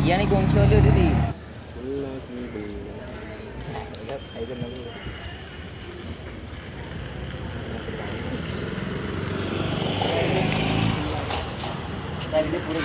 ഇയാണ് ഈ കോൺഷോയിൽ ഒരു തീ അതിൻ്റെ കൂടെ